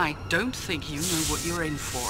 I don't think you know what you're in for.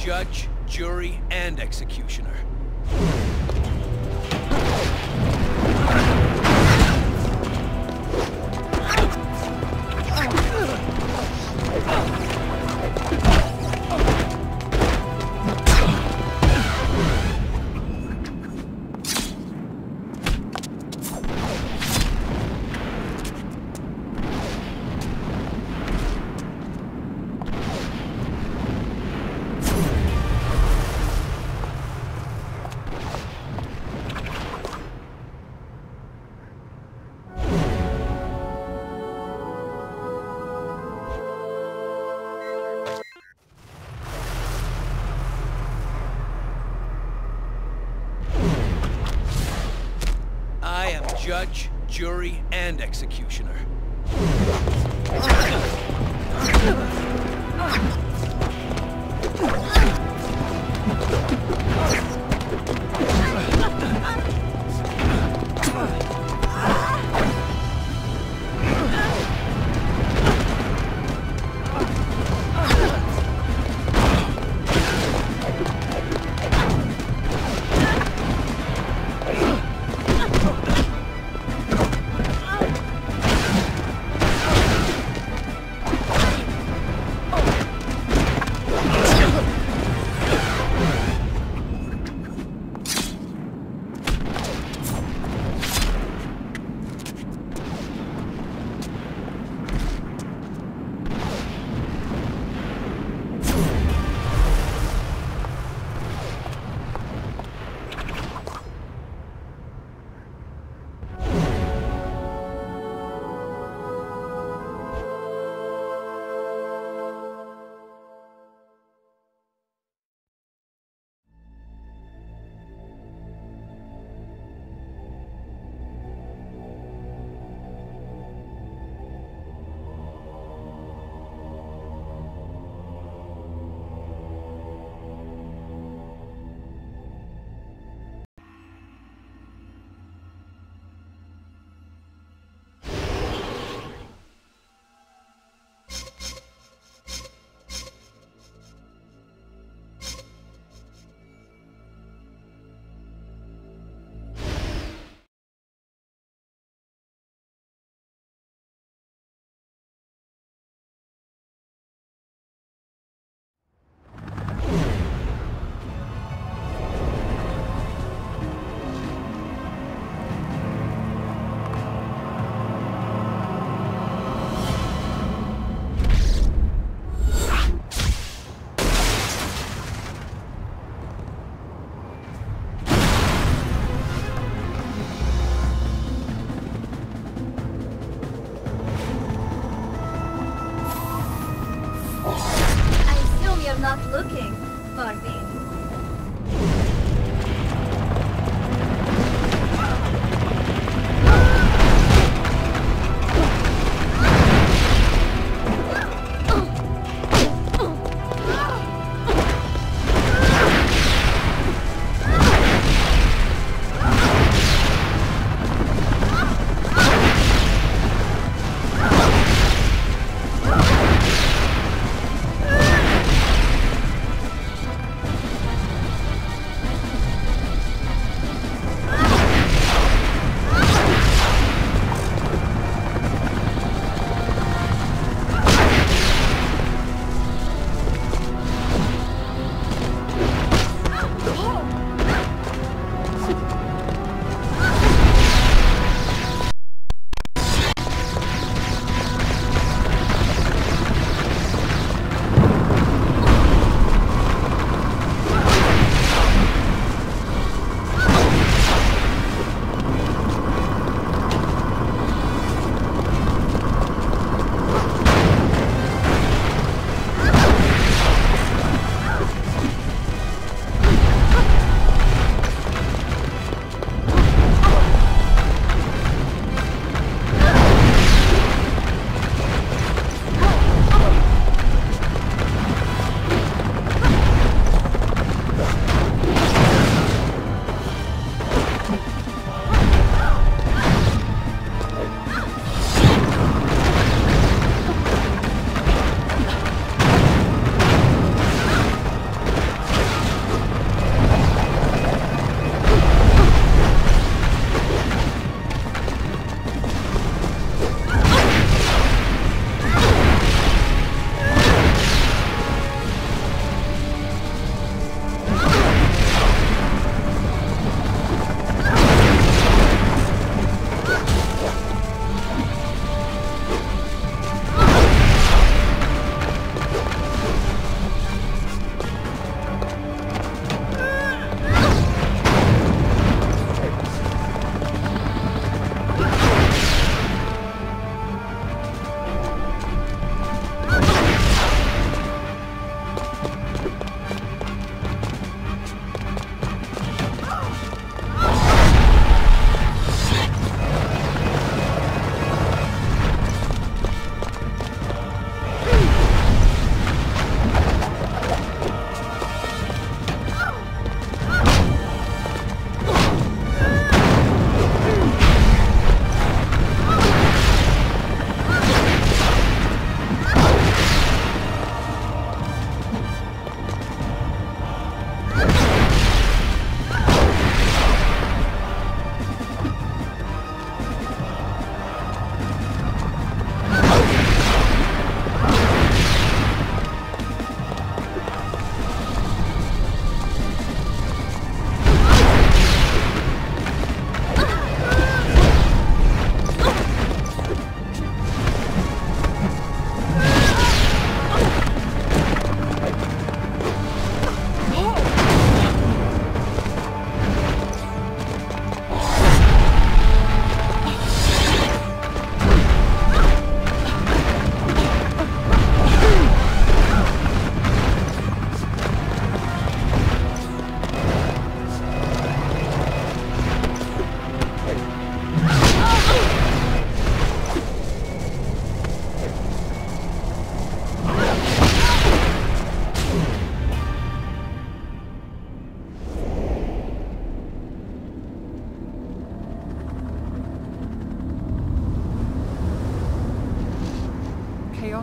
Judge, jury, and executioner. Judge, jury, and executioner. Looking for me.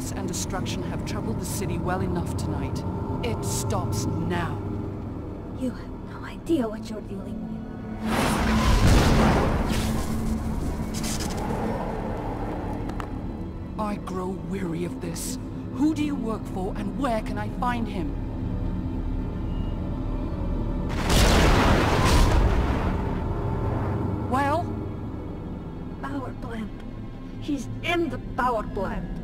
Chaos and destruction have troubled the city well enough tonight. It stops now. You have no idea what you're dealing with. I grow weary of this. Who do you work for and where can I find him? Well? Power plant. He's in the power plant.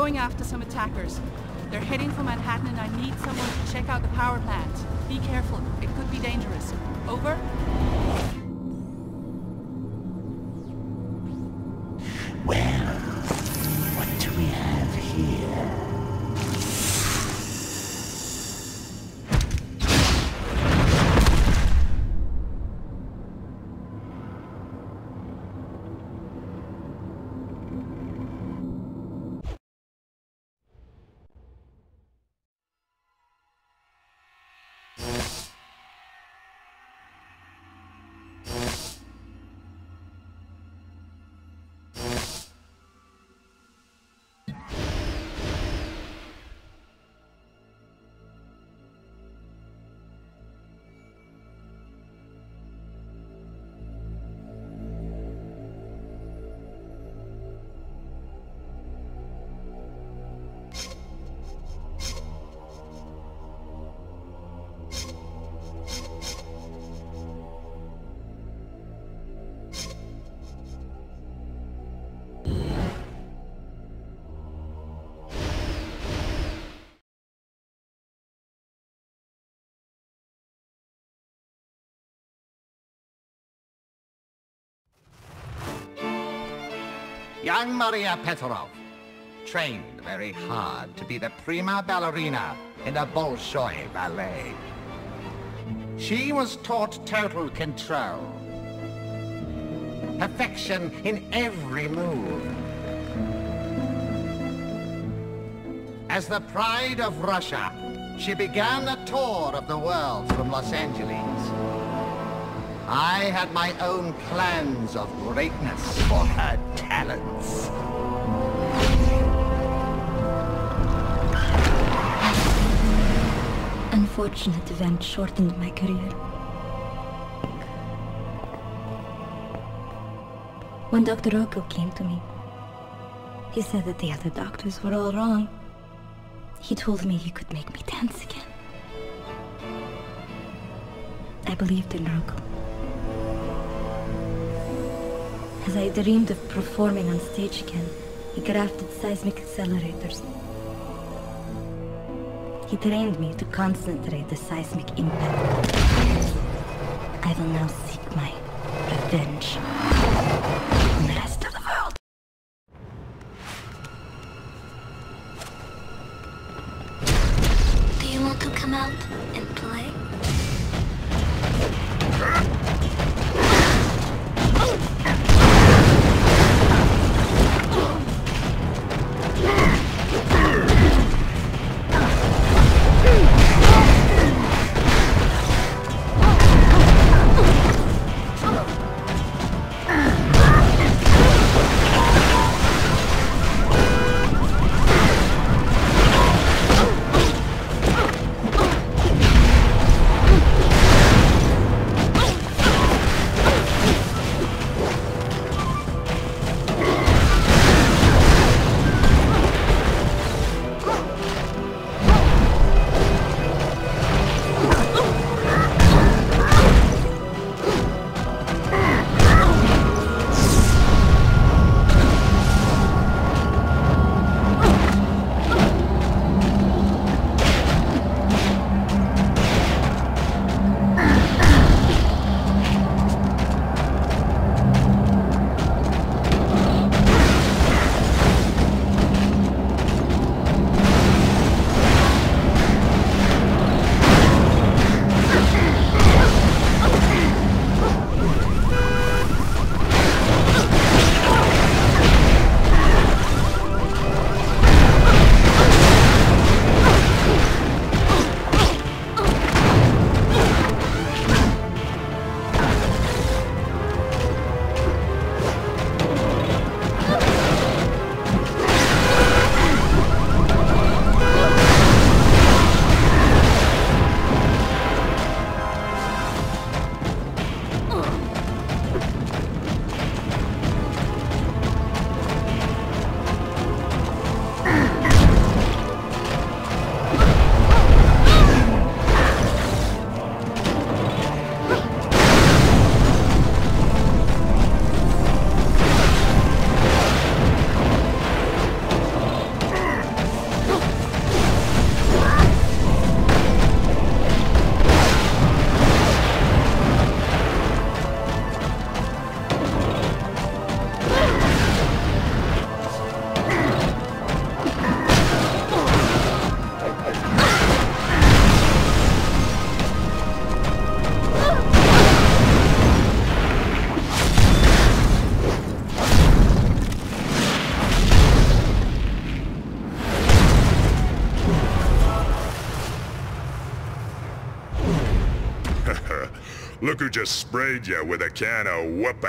Going after some attackers. They're heading for Manhattan and I need someone to check out the power plant. Be careful. It could be dangerous. Over? Young Maria Petrov, trained very hard to be the prima ballerina in the Bolshoi Ballet. She was taught total control. Perfection in every move. As the pride of Russia, she began a tour of the world from Los Angeles. I had my own plans of greatness for her talents. Unfortunate event shortened my career. When Dr. Rocco came to me, he said that the other doctors were all wrong. He told me he could make me dance again. I believed in Rocco. As I dreamed of performing on stage again, he crafted seismic accelerators. He trained me to concentrate the seismic impact. I will now seek my revenge Who just sprayed you with a can of whoop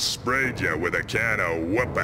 sprayed you with a can of whoop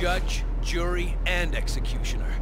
judge, jury, and executioner.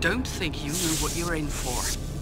Don't think you know what you're in for.